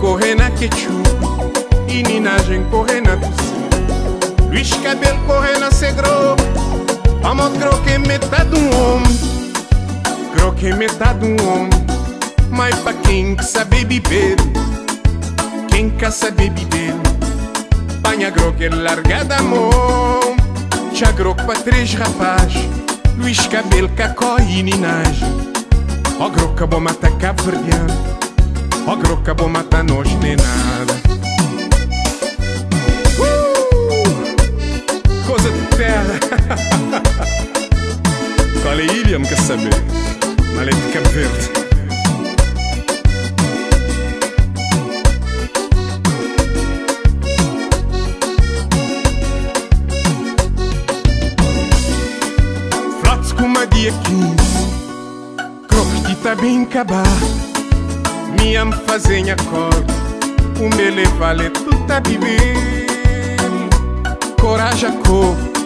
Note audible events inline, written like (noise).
corre na quechu E ninagem corre na tosse Luís Cabelo corre na segro Vamos croque metade um homem. Croque metade um homem. Mas pra quem que sabe beber Quem quer saber beber Panha croque largada a mão. Já croque pra três rapaz Luís Cabelo, Cacó e Ninagem Ó oh, groca bom mata cabo verdeano Ó oh, groca bom mata nós nem nada. Uh! Coisa de terra. (laughs) Qual é ilha, me quer saber? Mas é de Cabo Verde. Flotes com uma dia 15 tá bem acabar Me cor O meu vale tu tá viver Coragem a cor